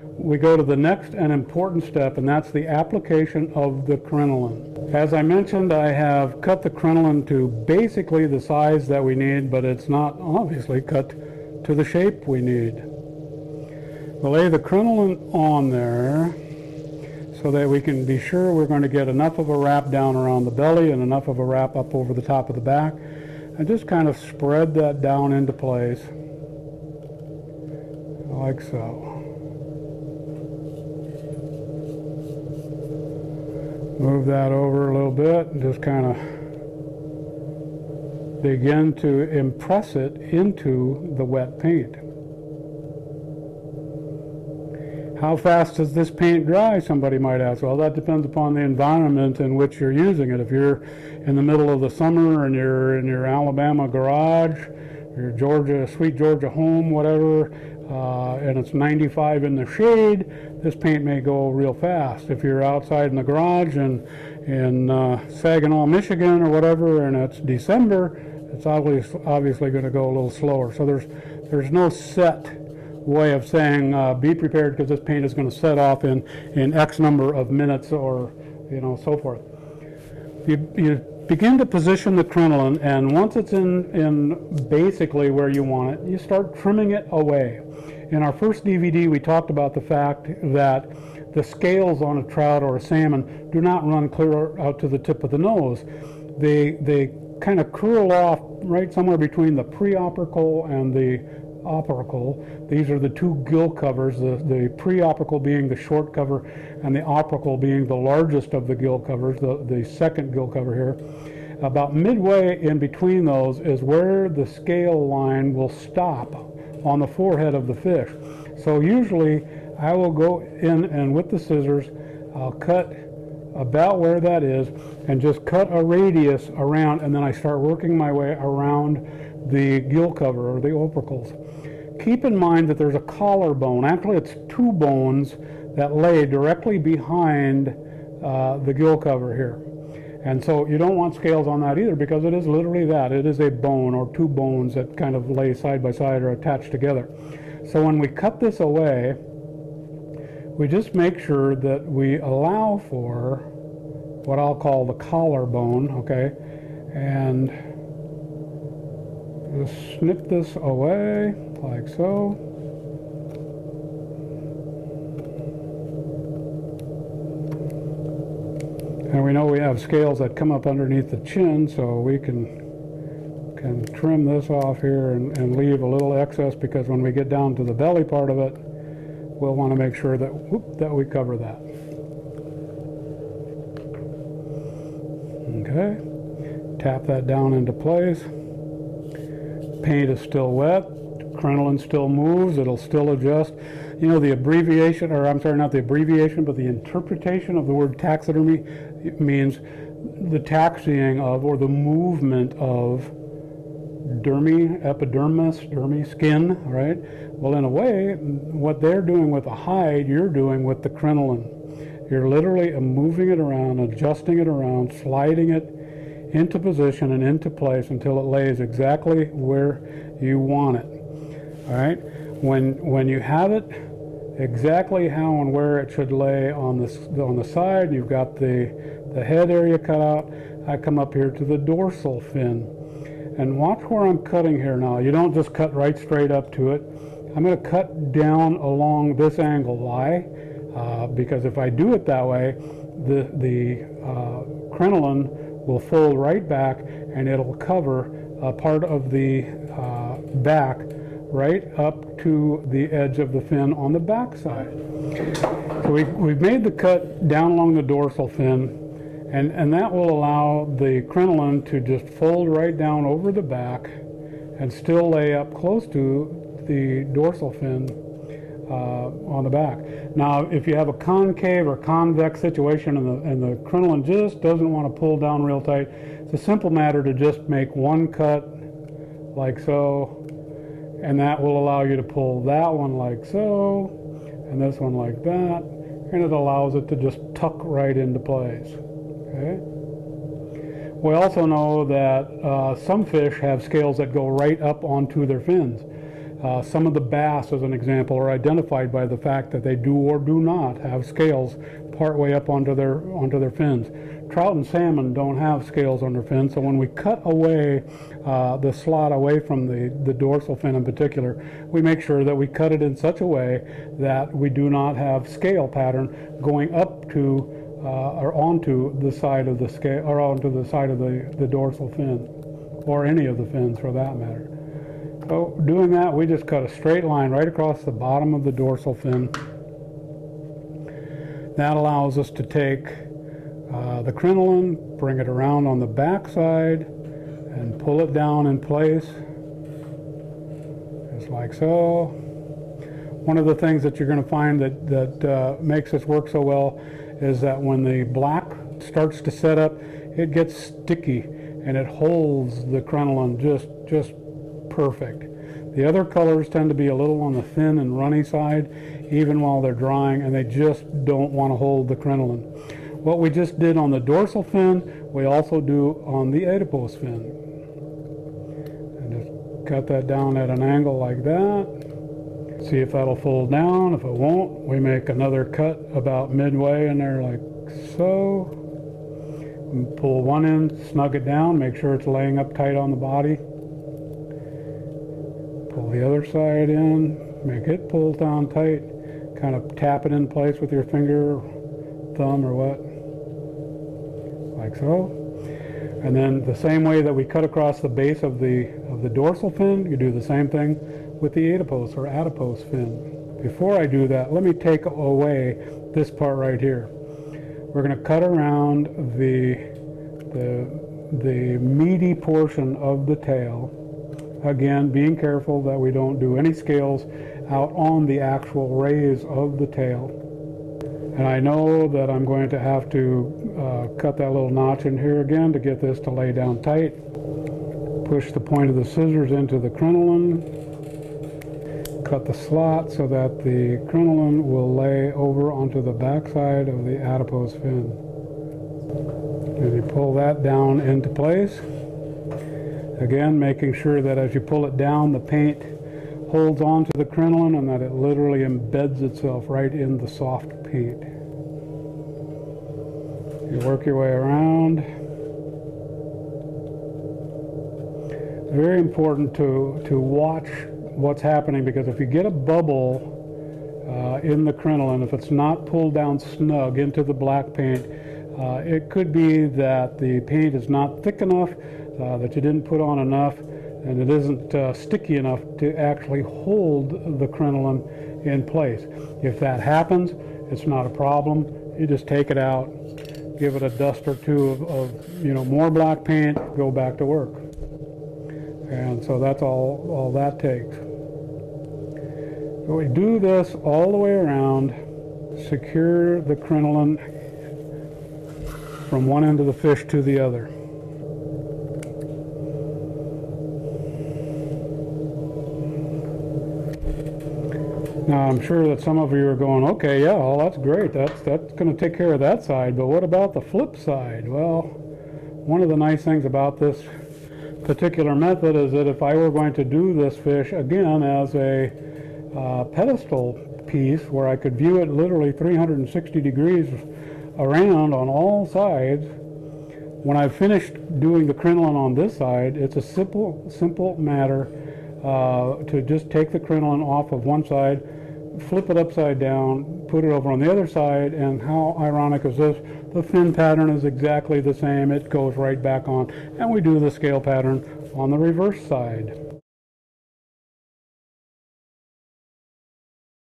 We go to the next and important step, and that's the application of the crinoline. As I mentioned, I have cut the crinoline to basically the size that we need, but it's not obviously cut to the shape we need. We'll lay the crinoline on there so that we can be sure we're going to get enough of a wrap down around the belly and enough of a wrap up over the top of the back and just kind of spread that down into place like so. Move that over a little bit and just kind of begin to impress it into the wet paint. How fast does this paint dry, somebody might ask. Well, that depends upon the environment in which you're using it. If you're in the middle of the summer and you're in your Alabama garage, your Georgia, sweet Georgia home, whatever, uh, and it's 95 in the shade, this paint may go real fast. If you're outside in the garage and in uh, Saginaw, Michigan or whatever, and it's December, it's obviously, obviously going to go a little slower. So there's, there's no set way of saying uh, be prepared because this paint is going to set off in, in X number of minutes or, you know, so forth. You, you begin to position the crinoline and once it's in, in basically where you want it, you start trimming it away. In our first DVD, we talked about the fact that the scales on a trout or a salmon do not run clear out to the tip of the nose. They, they kind of curl off right somewhere between the preopercle and the opercle. These are the two gill covers, the, the preopercle being the short cover and the opercle being the largest of the gill covers, the, the second gill cover here. About midway in between those is where the scale line will stop on the forehead of the fish. So usually I will go in and with the scissors, I'll cut about where that is and just cut a radius around and then I start working my way around the gill cover or the opercles. Keep in mind that there's a collarbone. Actually, it's two bones that lay directly behind uh, the gill cover here. And so you don't want scales on that either because it is literally that. It is a bone or two bones that kind of lay side by side or attached together. So when we cut this away, we just make sure that we allow for what I'll call the collarbone, okay? And just snip this away like so. And we know we have scales that come up underneath the chin, so we can can trim this off here and, and leave a little excess because when we get down to the belly part of it, we'll want to make sure that, whoop, that we cover that. Okay, tap that down into place. Paint is still wet, crinoline still moves, it'll still adjust you know, the abbreviation, or I'm sorry, not the abbreviation, but the interpretation of the word taxidermy means the taxiing of or the movement of dermy, epidermis, dermy, skin, right? Well, in a way, what they're doing with the hide, you're doing with the crinoline. You're literally moving it around, adjusting it around, sliding it into position and into place until it lays exactly where you want it. All right? When, when you have it exactly how and where it should lay on the, on the side. You've got the, the head area cut out. I come up here to the dorsal fin. And watch where I'm cutting here now. You don't just cut right straight up to it. I'm going to cut down along this angle. Why? Uh, because if I do it that way, the, the uh, crinoline will fold right back and it'll cover a part of the uh, back right up to the edge of the fin on the back side. So we, we've made the cut down along the dorsal fin and, and that will allow the crinoline to just fold right down over the back and still lay up close to the dorsal fin uh, on the back. Now, if you have a concave or convex situation and the, and the crinoline just doesn't want to pull down real tight, it's a simple matter to just make one cut like so and that will allow you to pull that one like so and this one like that and it allows it to just tuck right into place okay we also know that uh, some fish have scales that go right up onto their fins Uh, some of the bass, as an example, are identified by the fact that they do or do not have scales partway up onto their onto their fins. Trout and salmon don't have scales on their fins, so when we cut away uh, the slot away from the, the dorsal fin in particular, we make sure that we cut it in such a way that we do not have scale pattern going up to uh, or onto the side of the scale or onto the side of the, the dorsal fin or any of the fins for that matter. So doing that, we just cut a straight line right across the bottom of the dorsal fin. That allows us to take uh, the crinoline, bring it around on the back side, and pull it down in place, just like so. One of the things that you're going to find that, that uh, makes this work so well is that when the black starts to set up, it gets sticky and it holds the crinoline just, just perfect. The other colors tend to be a little on the thin and runny side, even while they're drying, and they just don't want to hold the crinoline. What we just did on the dorsal fin, we also do on the adipose fin. And just cut that down at an angle like that. See if that'll fold down. If it won't, we make another cut about midway in there like so. And pull one end, snug it down, make sure it's laying up tight on the body. Pull the other side in, make it pull down tight. Kind of tap it in place with your finger, thumb, or what like so. And then the same way that we cut across the base of the, of the dorsal fin, you do the same thing with the adipose or adipose fin. Before I do that, let me take away this part right here. We're going to cut around the, the, the meaty portion of the tail. Again, being careful that we don't do any scales out on the actual rays of the tail. And I know that I'm going to have to uh, cut that little notch in here again to get this to lay down tight. Push the point of the scissors into the crinoline. Cut the slot so that the crinoline will lay over onto the backside of the adipose fin. And you pull that down into place. Again, making sure that as you pull it down, the paint holds on to the crinoline and that it literally embeds itself right in the soft paint. You work your way around. Very important to, to watch what's happening because if you get a bubble uh, in the crinoline, if it's not pulled down snug into the black paint, uh, it could be that the paint is not thick enough, uh, that you didn't put on enough, and it isn't uh, sticky enough to actually hold the crinoline in place. If that happens, it's not a problem. You just take it out, give it a dust or two of, of you know more black paint, go back to work. And so that's all all that takes. So we do this all the way around, secure the crinoline from one end of the fish to the other. Now I'm sure that some of you are going, okay, yeah, well that's great. That's that's going to take care of that side. But what about the flip side? Well, one of the nice things about this particular method is that if I were going to do this fish again as a uh, pedestal piece where I could view it literally 360 degrees around on all sides, when I've finished doing the crinoline on this side, it's a simple, simple matter uh, to just take the crinoline off of one side, flip it upside down, put it over on the other side, and how ironic is this? The fin pattern is exactly the same. It goes right back on. And we do the scale pattern on the reverse side.